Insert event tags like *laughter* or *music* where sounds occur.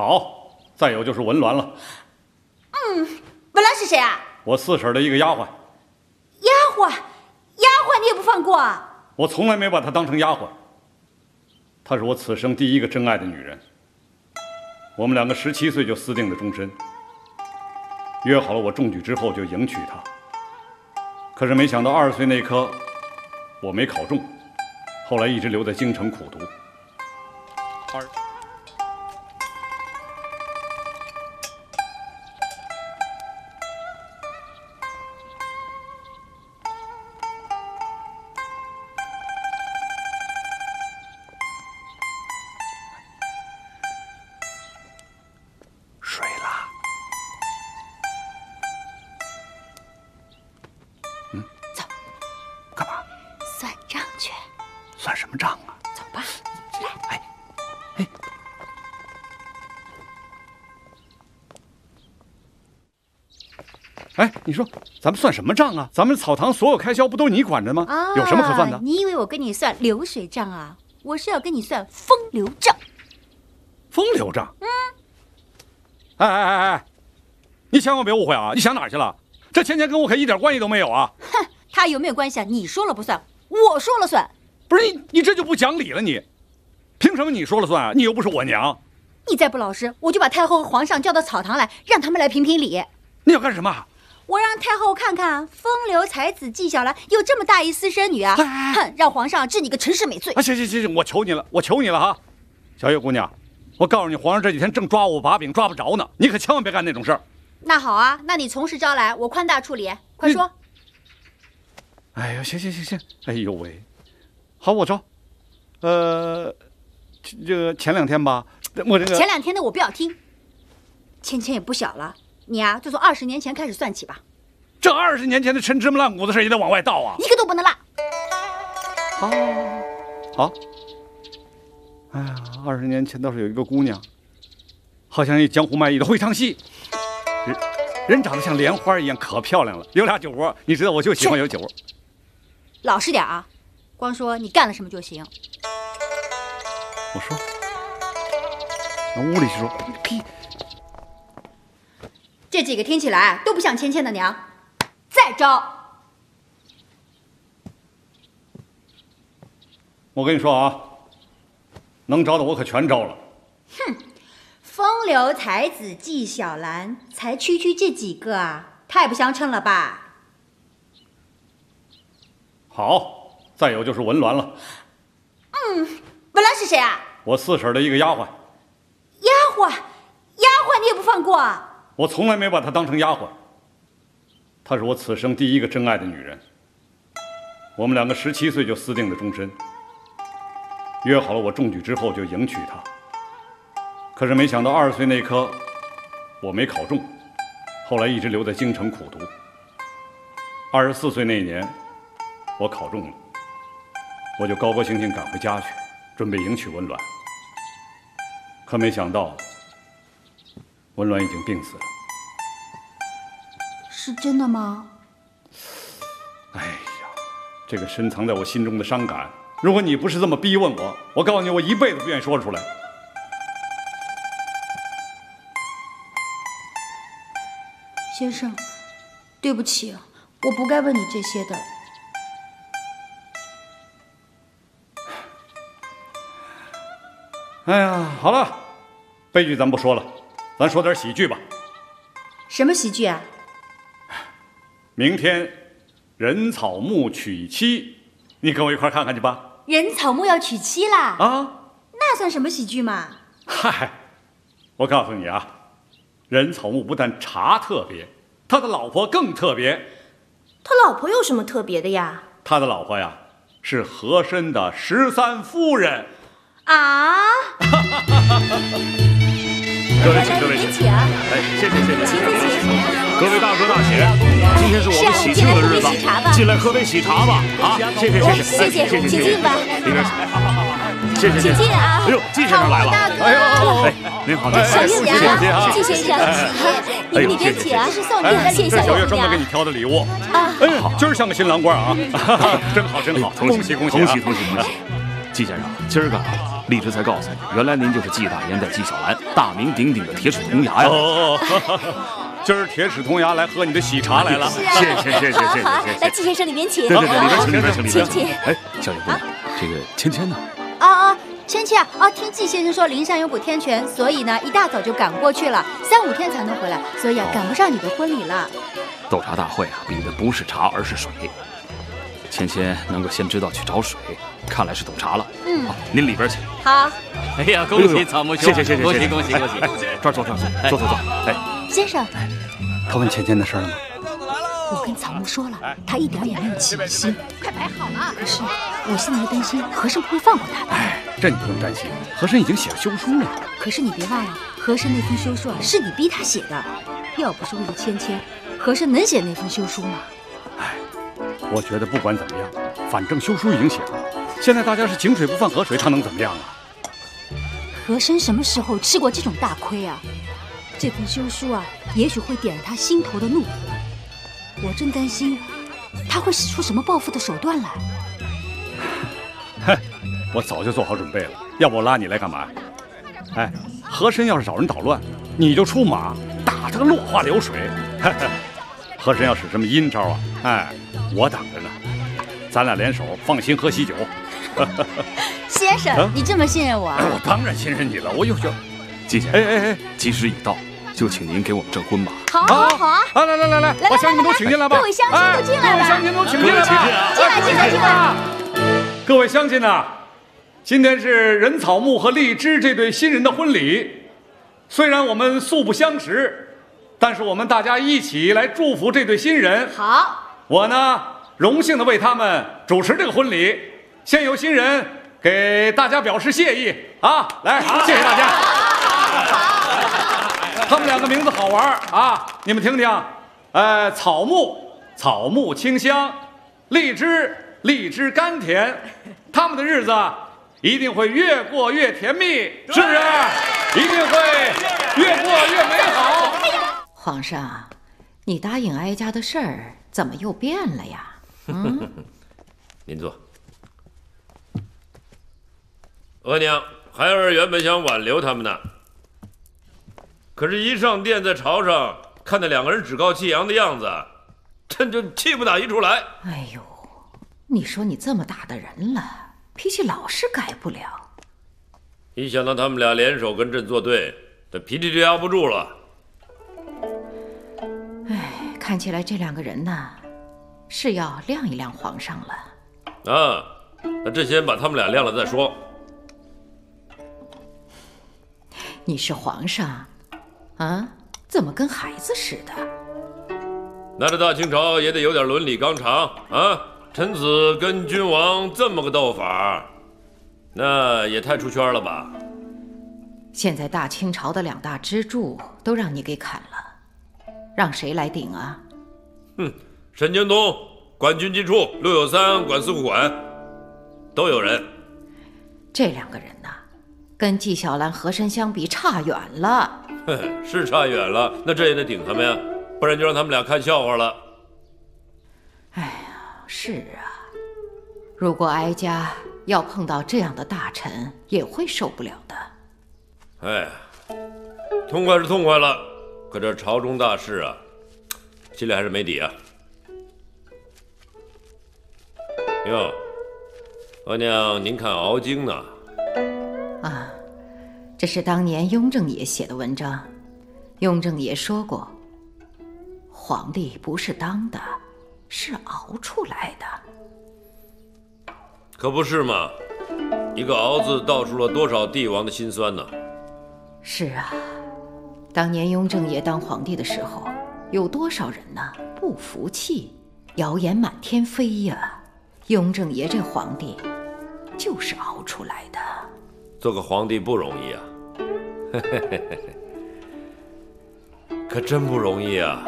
好，再有就是文鸾了。嗯，文鸾是谁啊？我四婶的一个丫鬟。丫鬟，丫鬟你也不放过啊？我从来没把她当成丫鬟。她是我此生第一个真爱的女人。我们两个十七岁就私定了终身，约好了我中举之后就迎娶她。可是没想到二十岁那科，我没考中，后来一直留在京城苦读。二。哎，哎，哎你说咱们算什么账啊？咱们草堂所有开销不都你管着吗？有什么可算的？你以为我跟你算流水账啊？我是要跟你算风流账。风流账？嗯。哎哎哎哎，你千万别误会啊！你想哪儿去了？这钱钱跟我可一点关系都没有啊！哼，他有没有关系啊？你说了不算，我说了算。不是你，你这就不讲理了！你凭什么你说了算啊？你又不是我娘。你再不老实，我就把太后和皇上叫到草堂来，让他们来评评理。你要干什么？我让太后看看风流才子纪晓岚有这么大一私生女啊！哼，让皇上治你个陈世美罪！啊，行行行行，我求你了，我求你了哈！小月姑娘，我告诉你，皇上这几天正抓我把柄，抓不着呢，你可千万别干那种事儿。那好啊，那你从实招来，我宽大处理，快说。哎呦，行行行行，哎呦喂，好，我招。呃，这个前两天吧，我这个前两天的我不要听。芊芊也不小了。你啊，就从二十年前开始算起吧。这二十年前的陈芝麻烂谷子事也得往外倒啊，一个都不能落。好，好。哎呀，二十年前倒是有一个姑娘，好像一江湖卖艺的会唱戏，人人长得像莲花一样，可漂亮了。有俩酒窝，你知道，我就喜欢有酒窝。老实点啊，光说你干了什么就行。我说，那屋里是说，屁。这几个听起来都不像芊芊的娘，再招！我跟你说啊，能招的我可全招了。哼，风流才子纪晓岚，才区区这几个啊，太不相称了吧？好，再有就是文鸾了。嗯，文鸾是谁啊？我四婶的一个丫鬟。丫鬟，丫鬟你也不放过啊？我从来没把她当成丫鬟，她是我此生第一个真爱的女人。我们两个十七岁就私定了终身，约好了我中举之后就迎娶她。可是没想到二十岁那科，我没考中，后来一直留在京城苦读。二十四岁那年，我考中了，我就高高兴兴赶回家去，准备迎娶温鸾。可没想到。文鸾已经病死了，是真的吗？哎呀，这个深藏在我心中的伤感，如果你不是这么逼问我，我告诉你，我一辈子不愿意说出来。先生，对不起，我不该问你这些的。哎呀，好了，悲剧咱不说了。咱说点喜剧吧。什么喜剧啊？明天人草木娶妻，你跟我一块看看去吧。人草木要娶妻啦？啊？那算什么喜剧嘛？嗨，我告诉你啊，人草木不但茶特别，他的老婆更特别。他老婆有什么特别的呀？他的老婆呀，是和珅的十三夫人。啊？*laughs* 各位请，各位请，哎，谢谢谢谢，各位大哥大姐，今天是我们喜庆的日子，进来喝杯喜茶吧，啊，谢谢谢谢，谢谢，请进吧，里边请，谢谢谢谢，请进啊，哎呦，季先生来了，哎呦，哎，您好，小月娘，季先生，哎呦，你别请，这是送给的，谢谢小月专门给你挑的礼物，啊，哎，今儿像个新郎官啊，真 *laughs* 好真好，恭喜恭喜恭喜恭喜恭喜，季先生，今儿个。荔枝才告诉你原来您就是纪大烟袋纪晓岚大名鼎鼎的铁齿铜牙呀。哦今儿铁齿铜牙来喝你的喜茶来了。谢谢谢谢谢谢来纪先生里面请。对对对里边请里边请里边请哎小李姑娘这个芊芊呢？啊啊芊芊啊啊听纪先生说灵山有补天泉所以呢一大早就赶过去了三五天才能回来所以啊赶不上你的婚礼了。斗茶大会啊比的不是茶而是水。芊芊能够先知道去找水，看来是懂茶了。嗯，好您里边请。好。哎呀，恭喜草木兄！谢谢谢谢，恭喜恭喜恭喜！这儿坐这儿坐，坐坐坐。哎，先生，他问芊芊的事了吗？我跟草木说了，他一点也没有起疑心。快摆好了。可是我现在担心和珅不会放过他的。哎，这你不用担心，和珅已经写了休书了。可是你别忘了，和珅那封休书啊，是你逼他写的。要不是为了芊芊，和珅能写那封休书吗？哎，我觉得不管怎么样，反正休书已经写了。现在大家是井水不犯河水，他能怎么样啊？和珅什么时候吃过这种大亏啊？这份休书啊，也许会点燃他心头的怒火。我真担心，他会使出什么报复的手段来。哼，我早就做好准备了。要不我拉你来干嘛？哎，和珅要是找人捣乱，你就出马打他个落花流水。*laughs* 和珅要使什么阴招啊？哎，我等着呢。咱俩联手，放心喝喜酒。*laughs* 先生，你这么信任我？我当然信任你了。我有就，季先生，哎哎哎，吉时已到，就请您给我们证婚吧。好，好，好啊！来来来来来，把乡亲都请进来吧。各位乡亲都进来吧。各位乡亲都请进来吧。进来，进来，进来。各位乡亲呐，今天是任草木和荔枝这对新人的婚礼。虽然我们素不相识，但是我们大家一起来祝福这对新人。好，我呢，荣幸的为他们主持这个婚礼。先由新人给大家表示谢意啊！来，谢谢大家。他们两个名字好玩啊，你们听听。呃，草木，草木清香；荔枝，荔枝甘甜。他们的日子一定会越过越甜蜜，是不是？一定会越过越美好。皇上，你答应哀家的事儿怎么又变了呀？嗯，*laughs* 您坐。额娘，孩儿原本想挽留他们呢，可是，一上殿，在朝上看那两个人趾高气扬的样子，朕就气不打一处来。哎呦，你说你这么大的人了，脾气老是改不了。一想到他们俩联手跟朕作对，这脾气就压不住了。哎，看起来这两个人呢，是要晾一晾皇上了。啊，那朕先把他们俩晾了再说。你是皇上，啊？怎么跟孩子似的？那这大清朝也得有点伦理纲常啊！臣子跟君王这么个斗法，那也太出圈了吧？现在大清朝的两大支柱都让你给砍了，让谁来顶啊？哼，沈京东管军机处，陆有三管司库管，都有人。这两个人呐。跟纪晓岚、和珅相比，差远了。是差远了，那这也得顶他们呀，不然就让他们俩看笑话了。哎呀，是啊，如果哀家要碰到这样的大臣，也会受不了的。哎，痛快是痛快了，可这朝中大事啊，心里还是没底啊。哟，额娘，您看敖经呢？啊，这是当年雍正爷写的文章。雍正爷说过：“皇帝不是当的，是熬出来的。”可不是嘛！一个“熬”字道出了多少帝王的心酸呢？是啊，当年雍正爷当皇帝的时候，有多少人呢？不服气，谣言满天飞呀！雍正爷这皇帝，就是熬出来的。做个皇帝不容易啊，*laughs* 可真不容易啊。